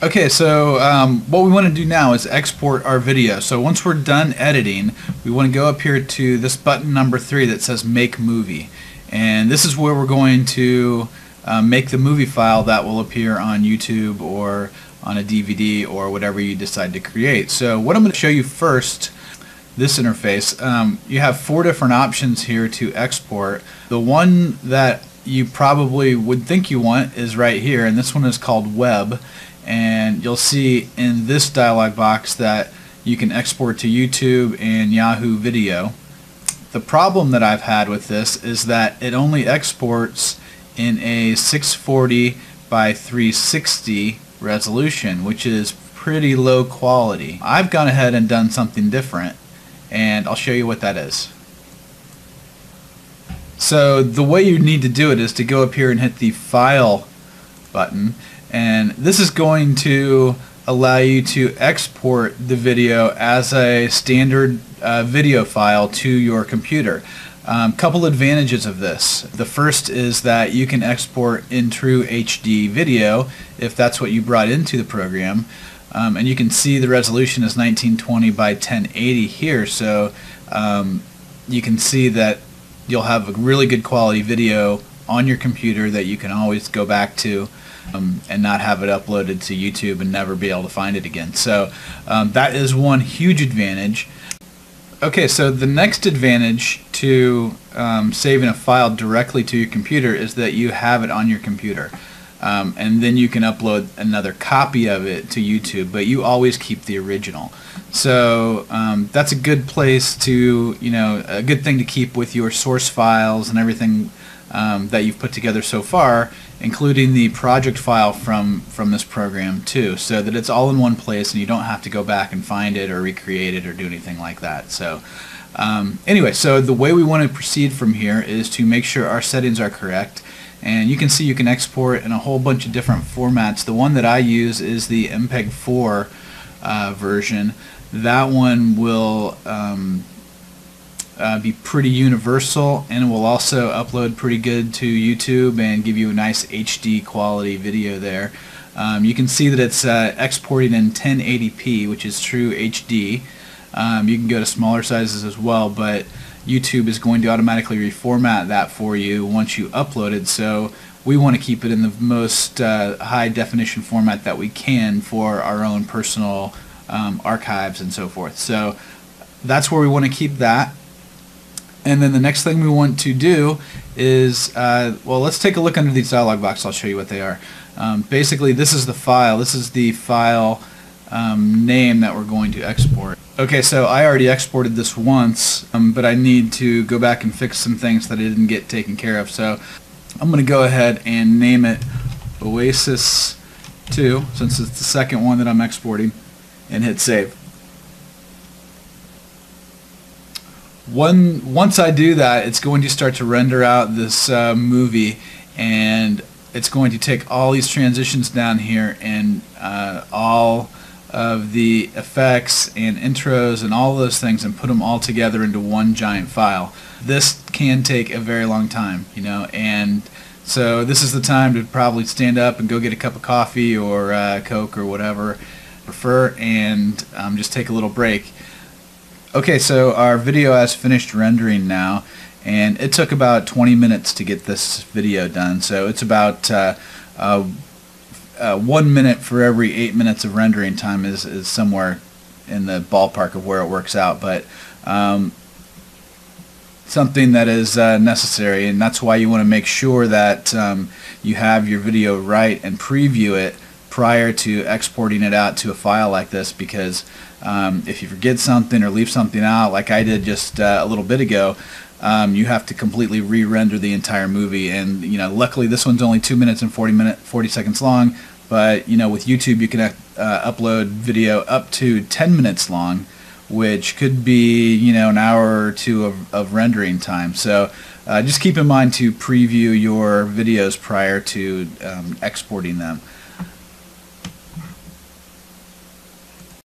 Okay, so um, what we want to do now is export our video. So once we're done editing, we want to go up here to this button number three that says Make Movie. And this is where we're going to um, make the movie file that will appear on YouTube or on a DVD or whatever you decide to create. So what I'm going to show you first, this interface, um, you have four different options here to export. The one that you probably would think you want is right here, and this one is called Web and you'll see in this dialog box that you can export to YouTube and Yahoo Video. The problem that I've had with this is that it only exports in a 640 by 360 resolution, which is pretty low quality. I've gone ahead and done something different, and I'll show you what that is. So the way you need to do it is to go up here and hit the File button, and this is going to allow you to export the video as a standard uh, video file to your computer. Um, couple advantages of this. The first is that you can export in true HD video if that's what you brought into the program. Um, and you can see the resolution is 1920 by 1080 here so um, you can see that you'll have a really good quality video on your computer that you can always go back to um, and not have it uploaded to YouTube and never be able to find it again. So um, that is one huge advantage. Okay, so the next advantage to um, saving a file directly to your computer is that you have it on your computer. Um, and then you can upload another copy of it to YouTube, but you always keep the original. So um, that's a good place to, you know, a good thing to keep with your source files and everything um, that you've put together so far, including the project file from, from this program too, so that it's all in one place and you don't have to go back and find it or recreate it or do anything like that. So um, anyway, so the way we want to proceed from here is to make sure our settings are correct. And you can see you can export in a whole bunch of different formats. The one that I use is the MPEG-4 uh, version. That one will um, uh, be pretty universal and will also upload pretty good to YouTube and give you a nice HD quality video there. Um, you can see that it's uh, exporting in 1080p, which is true HD. Um, you can go to smaller sizes as well, but YouTube is going to automatically reformat that for you once you upload it. So we want to keep it in the most uh, high definition format that we can for our own personal um, archives and so forth. So that's where we want to keep that. And then the next thing we want to do is, uh, well, let's take a look under these dialog boxes. I'll show you what they are. Um, basically, this is the file. This is the file um, name that we're going to export. Okay, so I already exported this once, um, but I need to go back and fix some things that I didn't get taken care of. So I'm going to go ahead and name it Oasis 2, since it's the second one that I'm exporting, and hit save. One, once I do that, it's going to start to render out this uh, movie and it's going to take all these transitions down here and uh, all of the effects and intros and all those things and put them all together into one giant file. This can take a very long time, you know, and so this is the time to probably stand up and go get a cup of coffee or uh, Coke or whatever prefer and um, just take a little break. Okay, so our video has finished rendering now, and it took about 20 minutes to get this video done. So it's about uh, uh, uh, one minute for every eight minutes of rendering time is, is somewhere in the ballpark of where it works out. But um, something that is uh, necessary, and that's why you want to make sure that um, you have your video right and preview it prior to exporting it out to a file like this because um, if you forget something or leave something out like I did just uh, a little bit ago um, you have to completely re-render the entire movie. And you know luckily this one's only 2 minutes and 40 minute 40 seconds long but you know with YouTube you can uh, upload video up to 10 minutes long which could be you know an hour or two of, of rendering time. So uh, just keep in mind to preview your videos prior to um, exporting them